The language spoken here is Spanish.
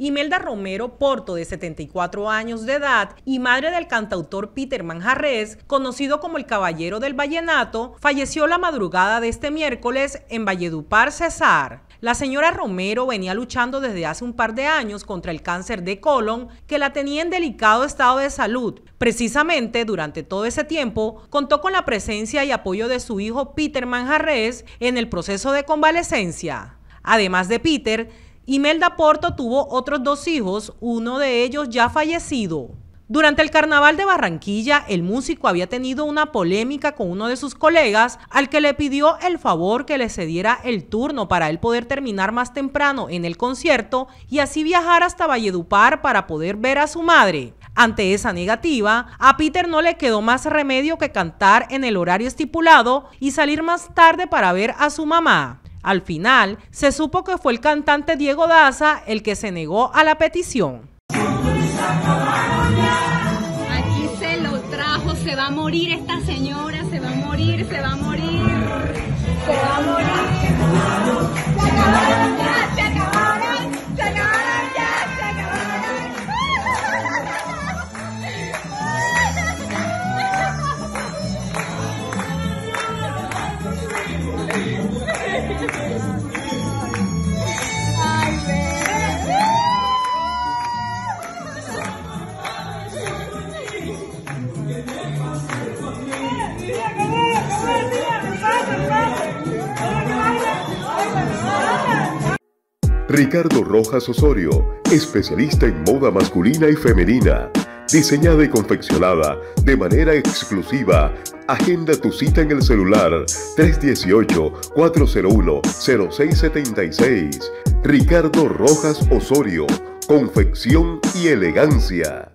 Imelda Romero Porto, de 74 años de edad y madre del cantautor Peter Manjarres, conocido como el Caballero del Vallenato, falleció la madrugada de este miércoles en Valledupar, Cesar. La señora Romero venía luchando desde hace un par de años contra el cáncer de colon que la tenía en delicado estado de salud. Precisamente durante todo ese tiempo contó con la presencia y apoyo de su hijo Peter Manjarres en el proceso de convalecencia. Además de Peter, Imelda Porto tuvo otros dos hijos, uno de ellos ya fallecido. Durante el carnaval de Barranquilla, el músico había tenido una polémica con uno de sus colegas al que le pidió el favor que le cediera el turno para él poder terminar más temprano en el concierto y así viajar hasta Valledupar para poder ver a su madre. Ante esa negativa, a Peter no le quedó más remedio que cantar en el horario estipulado y salir más tarde para ver a su mamá. Al final, se supo que fue el cantante Diego Daza el que se negó a la petición. Aquí se lo trajo, se va a morir esta señora, se va a morir, se va a morir, Ricardo Rojas Osorio, especialista en moda masculina y femenina. Diseñada y confeccionada de manera exclusiva. Agenda tu cita en el celular 318-401-0676. Ricardo Rojas Osorio, confección y elegancia.